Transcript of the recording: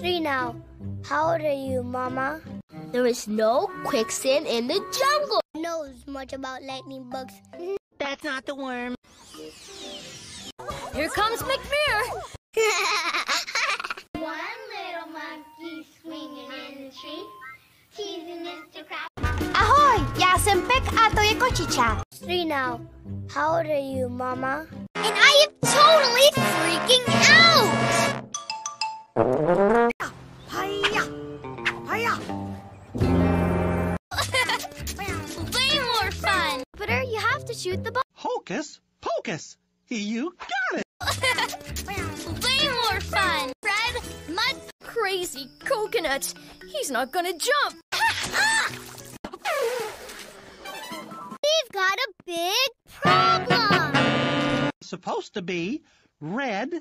three now. How old are you, Mama? There is no quicksand in the jungle. Knows much about lightning bugs. That's not the worm. Here comes McMear. One little monkey swinging in the tree, teasing Mr. Crab. Ahoy! Ja sam Pek, a to je kočiča. Three now. How old are you, Mama? And I am totally freaking out! Way more fun! Jupiter, you have to shoot the ball. Hocus pocus. You got it. Way more fun! Fred, mud, crazy coconut. He's not gonna jump. We've got a big problem. Supposed to be red